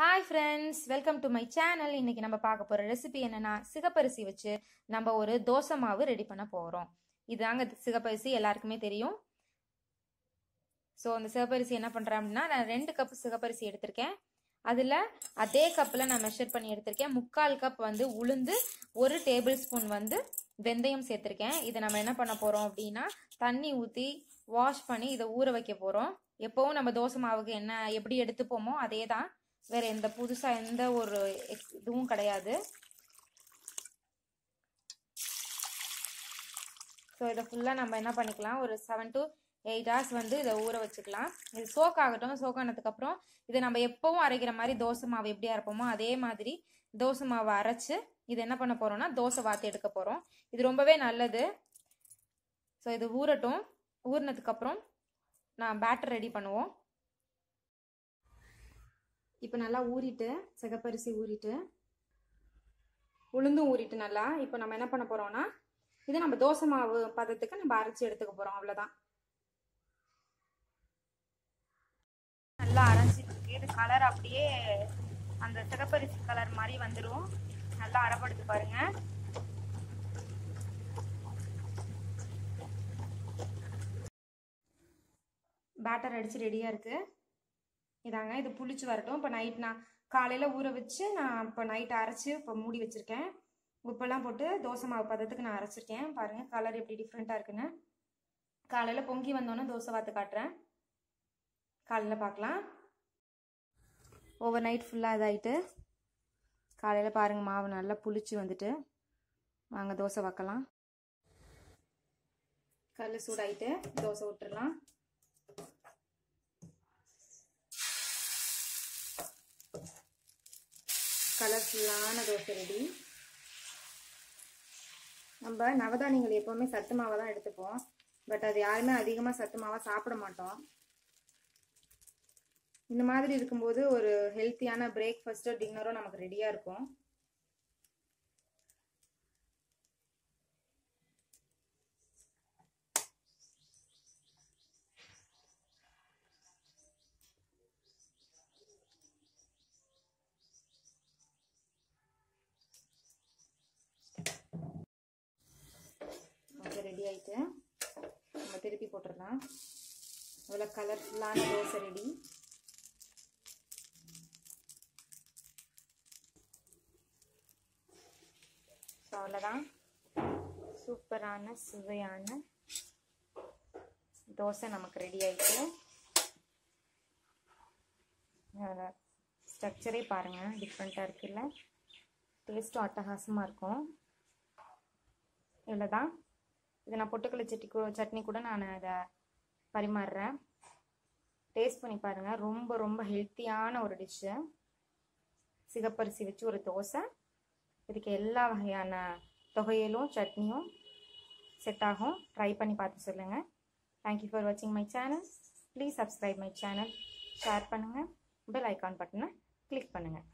Hi friends welcome to my channel இன்னைக்கு நம்ம பார்க்க போகிற ரெசிபி என்னன்னா சிகப்பரிசி வச்சு நம்ம ஒரு தோசை மாவு ரெடி பண்ண போகிறோம் இதுதாங்க சிகப்பரிசி எல்லாருக்குமே தெரியும். ஸோ அந்த சிகப்பரிசி என்ன பண்ணுறேன் அப்படின்னா நான் ரெண்டு கப் சிகப்பரிசி எடுத்திருக்கேன். அதில் அதே கப்பில் நான் மெஷர் பண்ணி எடுத்திருக்கேன். முக்கால் கப் வந்து உளுந்து ஒரு டேபிள் ஸ்பூன் வந்து வெந்தயம் சேர்த்துருக்கேன். இதை நம்ம என்ன பண்ண போகிறோம் அப்படின்னா தண்ணி ஊற்றி வாஷ் பண்ணி இதை ஊற வைக்க போகிறோம் எப்போவும் நம்ம தோசை மாவுக்கு என்ன எப்படி எடுத்துப்போமோ அதே தான் வேறு எந்த புதுசாக எந்த ஒரு எக்ஸ் இதுவும் கிடையாது. ஸோ இதை ஃபுல்லாக நம்ம என்ன பண்ணிக்கலாம்? ஒரு செவன் டு எயிட் ஹவர்ஸ் வந்து இதை ஊற வச்சுக்கலாம். இது சோக் ஆகட்டும். சோக் ஆனதுக்கப்புறம் இதை நம்ம எப்பவும் அரைக்கிற மாதிரி தோசை மாவு எப்படி அரைப்போமோ அதே மாதிரி தோசை மாவை அரைச்சி இது என்ன பண்ண போகிறோம்னா தோசை வாத்தி எடுக்க போகிறோம் இது ரொம்பவே நல்லது. ஸோ இது ஊறட்டும். ஊறினதுக்கப்புறம் நான் பேட்டர் ரெடி பண்ணுவோம். இப்போ நல்லா ஊறிட்டு சிகப்பரிசி ஊறிட்டு உளுந்தும் ஊறிட்டு நல்லா. இப்போ நம்ம என்ன பண்ண போகிறோம்னா இதை நம்ம தோசை மாவு பதத்துக்கு நம்ம அரைச்சி எடுத்துக்க போகிறோம் அவ்வளோதான் நல்லா அரைஞ்சிட்டு இருக்கு இது கலர் அப்படியே அந்த சிகப்பரிசி கலர் மாதிரி வந்துடும் நல்லா அரைப்படுத்து பாருங்க. பேட்டர் அடித்து ரெடியாக இருக்குது இதாங்க இது புளிச்சு வரட்டும். இப்போ நைட் நான் காலையில் ஊற வச்சு நான் இப்போ நைட் அரைச்சி இப்போ மூடி வச்சுருக்கேன். உப்பெல்லாம் போட்டு தோசை மாவு பதத்துக்கு நான் அரைச்சிருக்கேன். பாருங்கள் கலர் எப்படி டிஃப்ரெண்ட்டாக இருக்குன்னு. காலையில் பொங்கி வந்தோன்னே தோசை வாத்து காட்டுறேன். காலையில் பார்க்கலாம் ஓவர் நைட் ஃபுல்லாக இதாகிட்டு காலையில் பாருங்கள் மாவு நல்லா புளிச்சு வந்துட்டு. வாங்க தோசை வைக்கலாம். கல் சூடாயிட்டு தோசை விட்டுறலாம் கலர்ஃபுல்லான தோசை ரெடி நம்ம நவதானியங்கள் எப்போவுமே சத்து மாவை தான் எடுத்துப்போம். பட் அது யாருமே அதிகமாக சத்து மாவாக சாப்பிட மாட்டோம். இந்த மாதிரி இருக்கும்போது ஒரு ஹெல்த்தியான பிரேக்ஃபாஸ்ட்டோ டின்னரோ நமக்கு ரெடியாக இருக்கும். ரெடி ஆயிட்டு நம்ம திருப்பி போட்டுடலாம். இவ்வளோ கலர்ஃபுல்லான தோசை ரெடி. ஸோ அவ்வளோதான். சூப்பரான சுவையான தோசை நமக்கு ரெடி ஆகிட்டு ஸ்ட்ரக்சரே பாருங்கள் டிஃப்ரெண்ட்டாக இருக்குல்ல. டேஸ்ட்டும் அட்டகாசமாக இருக்கும். இவ்வளோதான். இதை நான் பொட்டுக்கடலை சட்னி சட்னி கூட நான் அதை பரிமாறுறேன். டேஸ்ட் பண்ணி பாருங்கள் ரொம்ப ரொம்ப ஹெல்த்தியான ஒரு டிஷ்ஷு சிகப்பரிசி வச்சு ஒரு தோசை. இதுக்கு எல்லா வகையான தொகையிலும் சட்னியும் செட் ஆகும். ட்ரை பண்ணி பார்த்து சொல்லுங்கள் தேங்க்யூ ஃபார் வாட்சிங் my channel please subscribe my channel share பண்ணுங்கள் பெல் ஐக்கான் பட்டனை கிளிக் பண்ணுங்கள்